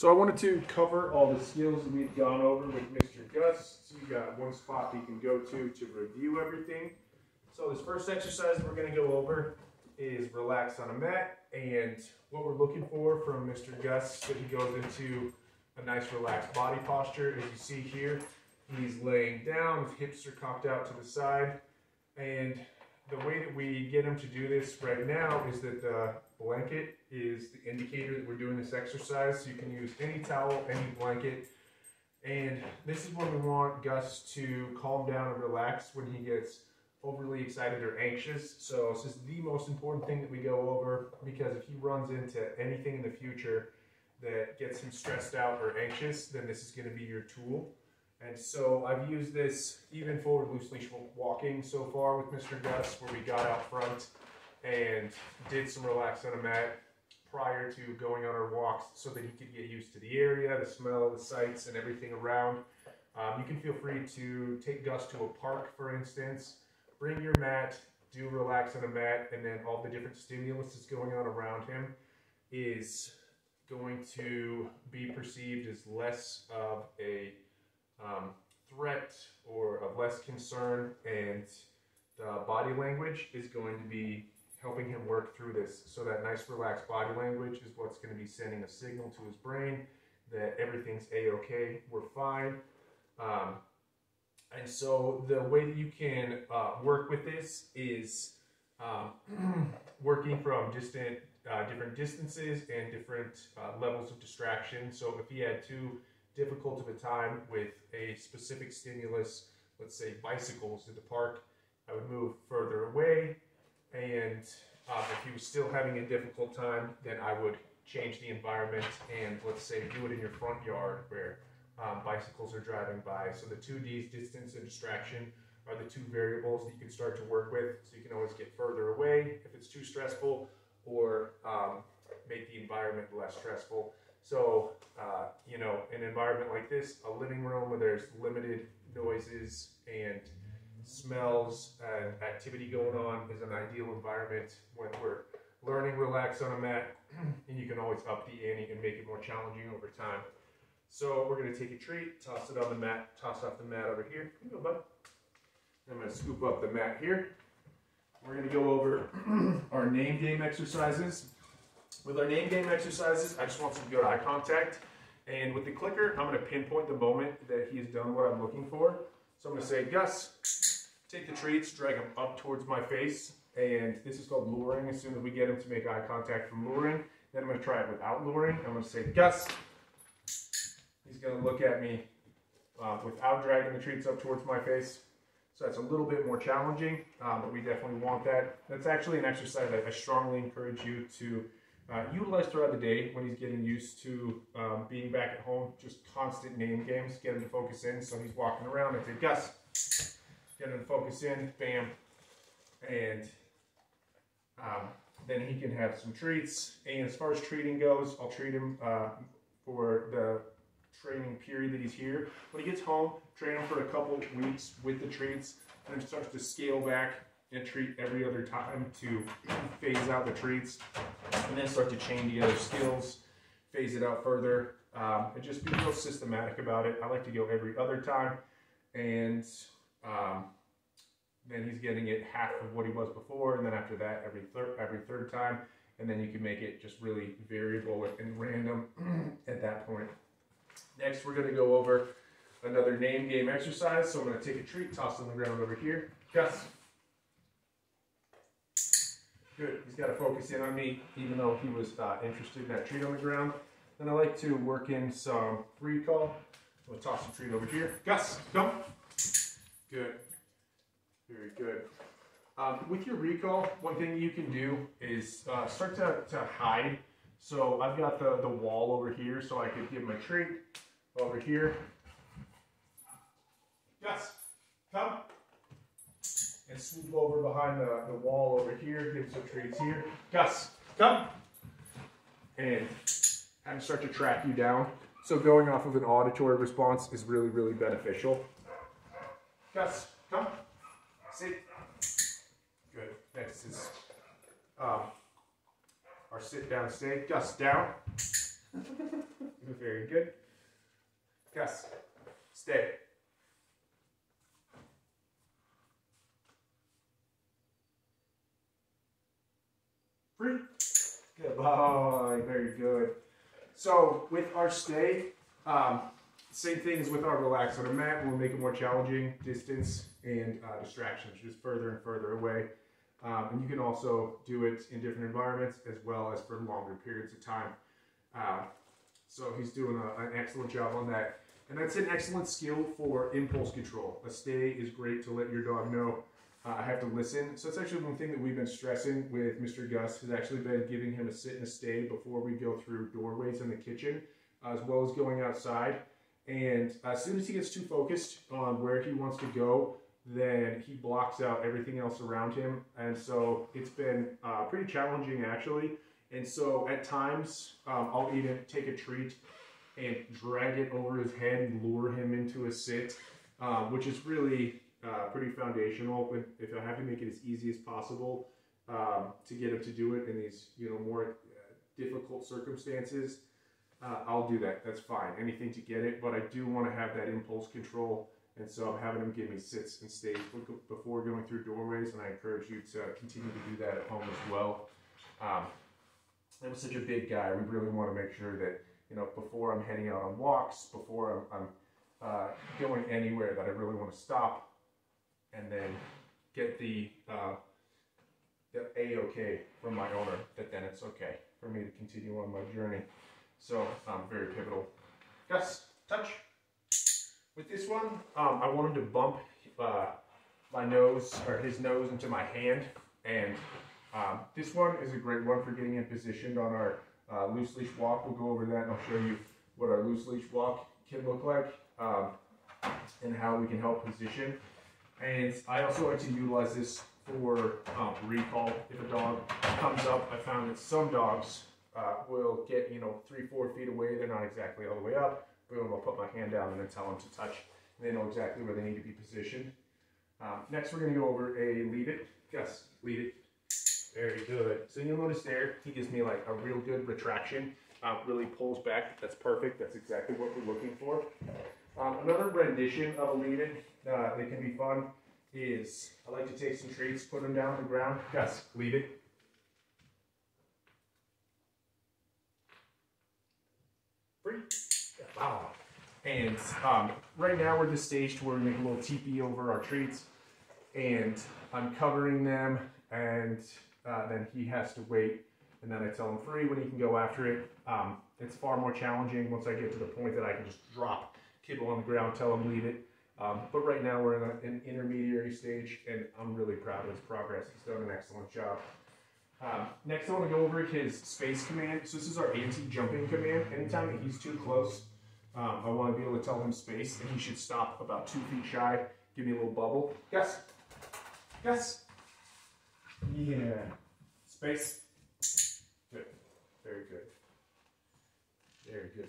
So I wanted to cover all the skills that we've gone over with Mr. Gus. So you got one spot that you can go to to review everything. So this first exercise we're going to go over is relax on a mat. And what we're looking for from Mr. Gus that he goes into a nice relaxed body posture. As you see here, he's laying down, his hips are cocked out to the side. And the way that we get him to do this right now is that the blanket is the indicator that we're doing this exercise. So you can use any towel, any blanket. And this is when we want Gus to calm down and relax when he gets overly excited or anxious. So this is the most important thing that we go over because if he runs into anything in the future that gets him stressed out or anxious, then this is going to be your tool. And so I've used this even forward loose leash walking so far with Mr. Gus, where we got out front and did some relax on a mat prior to going on our walks so that he could get used to the area, the smell, the sights, and everything around. Um, you can feel free to take Gus to a park, for instance, bring your mat, do relax on a mat, and then all the different stimulus that's going on around him is going to be perceived as less of a um, threat or of less concern, and the body language is going to be helping him work through this. So that nice relaxed body language is what's going to be sending a signal to his brain that everything's a-okay, we're fine. Um, and so the way that you can uh, work with this is um, working from distant, uh, different distances and different uh, levels of distraction. So if he had too difficult of a time with a specific stimulus, let's say bicycles at the park, I would move further away. And uh, if he was still having a difficult time, then I would change the environment and let's say do it in your front yard where um, bicycles are driving by. So the two D's, distance and distraction, are the two variables that you can start to work with. So you can always get further away if it's too stressful or um, make the environment less stressful. So, uh, you know, an environment like this, a living room where there's limited noises and smells and activity going on is an ideal environment when we're learning relax on a mat and you can always up the ante and make it more challenging over time. So we're gonna take a treat, toss it on the mat, toss off the mat over here. Here you go, bud. I'm gonna scoop up the mat here. We're gonna go over our name game exercises. With our name game exercises, I just want some good eye contact. And with the clicker, I'm gonna pinpoint the moment that he has done what I'm looking for. So I'm gonna say, Gus, take the treats, drag them up towards my face. And this is called luring. As soon as we get him to make eye contact from luring, then I'm gonna try it without luring. I'm gonna say, Gus, He's going to look at me uh, without dragging the treats up towards my face. So that's a little bit more challenging, um, but we definitely want that. That's actually an exercise that I strongly encourage you to uh, utilize throughout the day when he's getting used to um, being back at home. Just constant name games, get him to focus in. So he's walking around. I say, Gus, get him to focus in, bam. And um, then he can have some treats. And as far as treating goes, I'll treat him uh, for the training period that he's here. When he gets home, train him for a couple weeks with the treats, and then starts to scale back and treat every other time to phase out the treats, and then start to chain together skills, phase it out further, um, and just be real systematic about it. I like to go every other time, and um, then he's getting it half of what he was before, and then after that, every third every third time, and then you can make it just really variable and random at that point. Next, we're gonna go over another name game exercise. So I'm gonna take a treat, toss it on the ground over here. Gus. Good, he's gotta focus in on me, even though he was uh, interested in that treat on the ground. Then I like to work in some recall. We'll toss the treat over here. Gus, come. Good, very good. Um, with your recall, one thing you can do is uh, start to, to hide. So I've got the, the wall over here so I could give him a treat over here. Gus, come. And swoop over behind the, the wall over here, give some treats here. Gus, come. And and start to track you down. So going off of an auditory response is really, really beneficial. Gus, come. Sit. Good. Next is um, our sit down stay. Gus, down. Very good. Gus, stay. Free. Good boy. Very good. So with our stay, um, same thing as with our relax on a mat. We'll make it more challenging, distance and uh, distractions, just further and further away. Um, and you can also do it in different environments as well as for longer periods of time. Uh, so he's doing a, an excellent job on that. And that's an excellent skill for impulse control. A stay is great to let your dog know uh, I have to listen. So it's actually one thing that we've been stressing with Mr. Gus has actually been giving him a sit and a stay before we go through doorways in the kitchen, uh, as well as going outside. And as soon as he gets too focused on where he wants to go, then he blocks out everything else around him. And so it's been uh, pretty challenging actually. And so at times um, I'll even take a treat and drag it over his head and lure him into a sit, um, which is really uh, pretty foundational. If I have to make it as easy as possible um, to get him to do it in these you know more uh, difficult circumstances, uh, I'll do that. That's fine. Anything to get it, but I do want to have that impulse control. And so I'm having him give me sits and stays before going through doorways, and I encourage you to continue to do that at home as well. Um, I'm such a big guy. We really want to make sure that you know before I'm heading out on walks, before I'm, I'm uh, going anywhere, that I really want to stop and then get the uh, the a-okay from my owner that then it's okay for me to continue on my journey. So um, very pivotal. Gus, touch. With this one, um, I wanted to bump uh, my nose or his nose into my hand, and um, this one is a great one for getting him positioned on our uh, loose leash walk. We'll go over that and I'll show you what our loose leash walk can look like um, and how we can help position. And I also like to utilize this for um, recall. If a dog comes up, I found that some dogs uh, will get, you know, three, four feet away. They're not exactly all the way up. Boom, I'll put my hand down and then tell them to touch. And they know exactly where they need to be positioned. Um, next, we're going to go over a leave it. Yes, leave it. Very good. So you'll notice there, he gives me like a real good retraction. Uh, really pulls back. That's perfect. That's exactly what we're looking for. Um, another rendition of a leave it uh, that can be fun is I like to take some treats, put them down on the ground. Gus, leave it. Free. Wow. And um, right now we're at the stage to where we make a little teepee over our treats and I'm covering them and uh, then he has to wait and then I tell him free when he can go after it. Um, it's far more challenging once I get to the point that I can just drop kibble on the ground, tell him leave it. Um, but right now we're in a, an intermediary stage and I'm really proud of his progress. He's done an excellent job. Um, next I want to go over his space command. So this is our anti-jumping command. Anytime that he's too close, um, I want to be able to tell him space and he should stop about two feet shy. Give me a little bubble. Yes. Yes. Yeah. Space. Good. Very good. Very good.